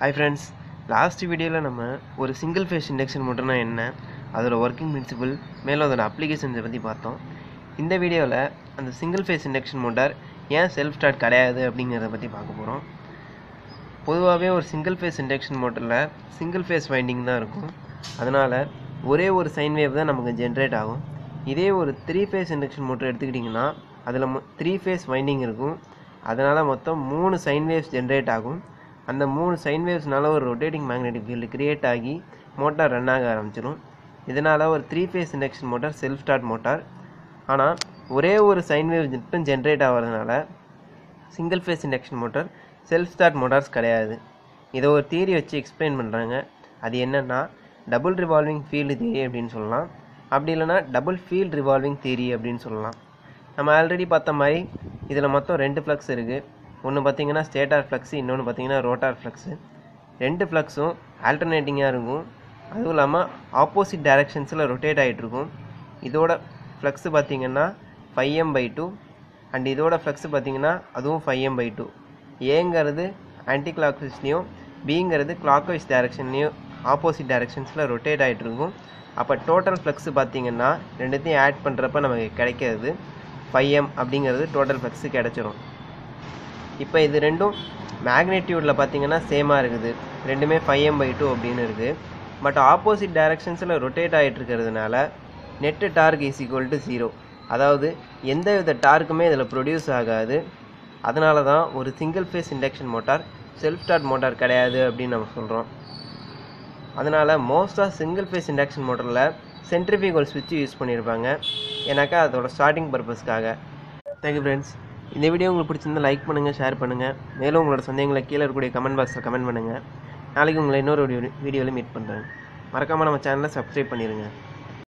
Hi friends last வீடியோவில் நம்ம ஒரு சிங்கிள் ஃபேஸ் இண்டக்ஷன் மோட்டர்னா என்ன? அதோட ஒர்க்கிங் பிரின்சிபல் மேலும் அதோட அப்ளிகேஷன்ஸை பற்றி பார்த்தோம். இந்த வீடியோவில் அந்த சிங்கிள் ஃபேஸ் இண்டக்ஷன் மோட்டார் ஏன் செல்ஃப் ஸ்டார்ட் கிடையாது அப்படிங்கிறத பற்றி பார்க்க போகிறோம் பொதுவாகவே ஒரு சிங்கிள் ஃபேஸ் இண்டக்ஷன் மோட்டரில் சிங்கிள் ஃபேஸ் வைண்டிங் தான் இருக்கும். அதனால் ஒரே ஒரு சைன் வேவ் தான் நமக்கு ஜென்ரேட் ஆகும். இதே ஒரு த்ரீ ஃபேஸ் இண்டக்ஷன் மோட்டர் எடுத்துக்கிட்டிங்கன்னா அதில் த்ரீ ஃபேஸ் வைண்டிங் இருக்கும். அதனால் மொத்தம் மூணு சைன் வேவ்ஸ் ஜென்ரேட் ஆகும். அந்த மூணு சைன் வேவ்ஸ்னால ஒரு ரொட்டேட்டிங் மேக்னெட்டிக் ஃபீல்டு கிரியேட் ஆகி மோட்டார் ரன் ஆக ஆரம்பிச்சிடும் இதனால் ஒரு three phase induction motor self start motor ஆனால் ஒரே ஒரு சைன் வேவ் மட்டும் ஜென்ரேட் ஆகிறதுனால single phase induction motor self start motors கிடையாது. இதை ஒரு தியரி வச்சு எக்ஸ்பிளைன் பண்ணுறாங்க அது என்னென்னா டபுள் ரிவால்விங் ஃபீல்டு தியரி அப்படின்னு சொல்லலாம். அப்படி இல்லைன்னா டபுள் ஃபீல்ட் ரிவால்விங் தியரி அப்படின்னு சொல்லலாம். நம்ம ஆல்ரெடி பார்த்த மாதிரி இதில் மொத்தம் ரெண்டு ஃப்ளக்ஸ் இருக்குது ஒன்று பார்த்தீங்கன்னா ஸ்டேட்டார் ஃப்ளக்ஸு இன்னொன்று பார்த்தீங்கன்னா ரோட்டார் ஃப்ளக்ஸு ரெண்டு ஃப்ளக்ஸும் ஆல்டர்னேட்டிங்காக இருக்கும். அதுவும் இல்லாமல் ஆப்போசிட் டைரக்ஷன்ஸில் ரொட்டேட் ஆகிட்ருக்கும் இதோட ஃப்ளக்ஸு பார்த்திங்கன்னா five M by two and இதோட ஃப்ளக்ஸு பார்த்தீங்கன்னா அதுவும் ஃபைவ் எம் பை டூ ஏங்கிறது ஆன்டி கிளாக் வைஸ்லேயும் பிங்கிறது கிளாக் வைஸ் டைரக்ஷன்லேயும் ஆப்போசிட் டைரக்ஷன்ஸில் ரொட்டேட் ஆகிட்ருக்கும் அப்போ டோட்டல் ஃப்ளக்ஸு பார்த்திங்கன்னா ரெண்டுத்தையும் ஆட் பண்ணுறப்ப நமக்கு கிடைக்கிறது ஃபைவ் எம் அப்படிங்கிறது டோட்டல் ஃப்ளக்ஸு கிடச்சிரும். இப்போ இது ரெண்டும் மேக்னெட்டியூடில் பார்த்தீங்கன்னா சேமாக இருக்குது. ரெண்டுமே ஃபைவ் எம் பை டூ அப்படின்னு இருக்குது பட் ஆப்போசிட் டைரக்ஷன்ஸில் ரொட்டேட் ஆகிட்டு இருக்கிறதுனால net torque is equal to zero அதாவது எந்த வித டார்க்குமே இதில் ப்ரொடியூஸ் ஆகாது. அதனால தான் ஒரு single phase induction motor self start motor கிடையாது அப்படின்னு நம்ம சொல்கிறோம் அதனால் மோஸ்ட்டாக சிங்கிள் ஃபேஸ் இண்டக்ஷன் மோட்டரில் சென்ட்ரிஃபிகல் சுவிட்ச் யூஸ் பண்ணியிருப்பாங்க ஏன்னாக்கா அதோட ஸ்டார்டிங் பர்பஸ்க்காக தேங்க்யூ ஃப்ரெண்ட்ஸ் இந்த வீடியோ உங்களுக்கு பிடிச்சிருந்தா லைக் பண்ணுங்கள் ஷேர் பண்ணுங்கள் மேலும் உங்களோட சந்தேகங்களை கீழே இருக்கக்கூடிய கமெண்ட் பாக்ஸில் கமெண்ட் பண்ணுங்கள் நாளைக்கு உங்களை இன்னொரு வீடியோவில் மீட் பண்ணுறேன் மறக்காமல் நம்ம சேனலை சப்ஸ்கிரைப் பண்ணிடுங்க